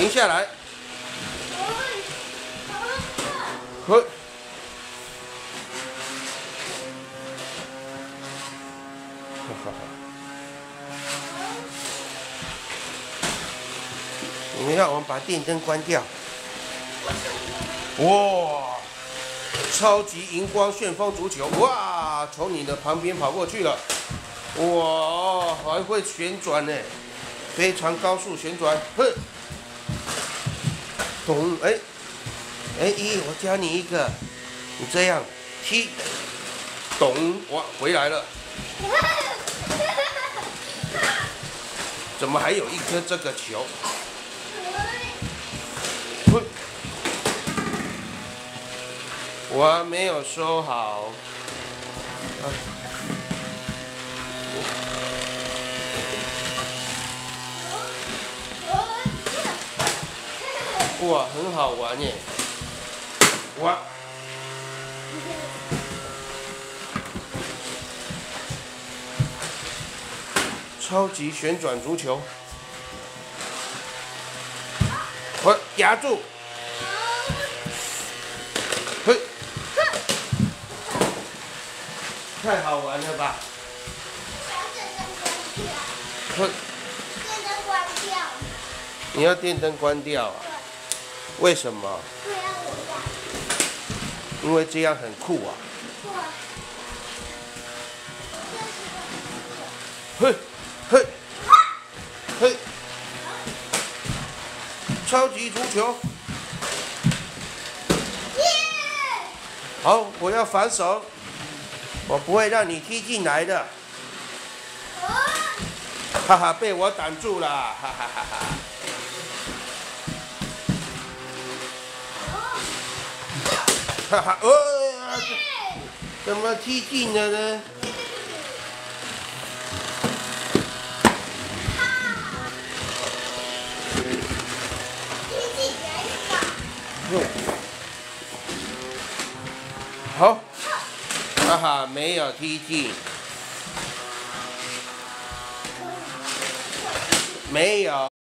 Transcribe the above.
停下来。呵。你们要我们把电灯关掉。哇！超级荧光旋风足球，哇！从你的旁边跑过去了，哇！还会旋转呢，非常高速旋转，哼！咚！哎，哎，一，我教你一个，你这样踢，咚！哇，回来了。怎么还有一颗这个球？我没有收好。哇，很好玩耶！哇，超级旋转足球，我压住。太好玩了吧！电灯关掉。你要电灯关掉啊？为什么？因为这样很酷啊！嘿，嘿，嘿，超级足球！好，我要反手。我不会让你踢进来的，哈哈，被我挡住了，哈哈哈哈！哈哈，哦，怎么踢进了呢？好。哈哈，没有踢进，没有。